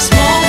small